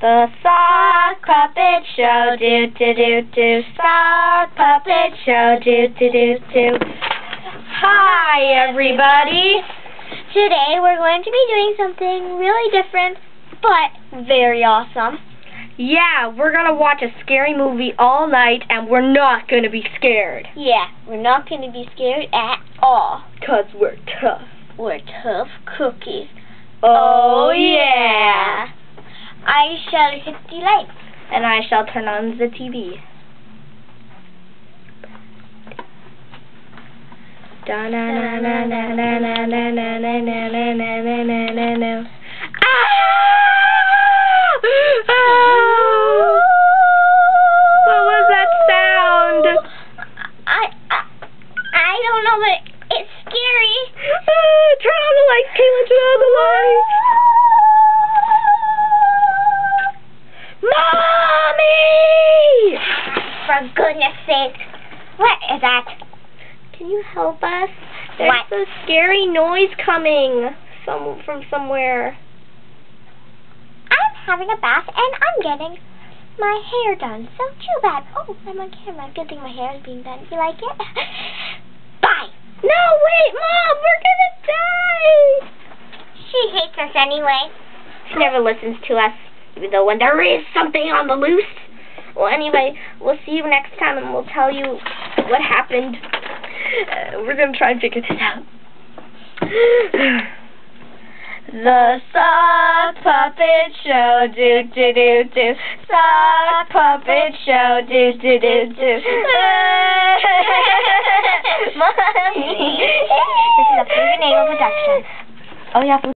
The sock puppet show, do do do do. Sock puppet show, do do do do. Hi, everybody. Today we're going to be doing something really different, but very awesome. Yeah, we're gonna watch a scary movie all night, and we're not gonna be scared. Yeah, we're not going to be scared at all. Cause we're tough. We're tough cookies. Oh, oh yeah. I shall hit the lights. And I shall turn on the TV. Da na na na na na na na na na na na na na na na. Ah! Ah! What was that sound? I, I, I don't know, but For goodness sake. What is that? Can you help us? There's What? a scary noise coming some from somewhere. I'm having a bath and I'm getting my hair done. So too bad. Oh, I'm on camera. Good thing my hair is being done. You like it? Bye. No, wait, Mom, we're gonna die. She hates us anyway. She never listens to us, even though when there is something on the loose. Well, anyway, we'll see you next time, and we'll tell you what happened. Uh, we're gonna try and figure this out. The sock puppet show, do do do do. Sock puppet show, do do do do. Mommy. This is a Fingernail production. Oh yeah.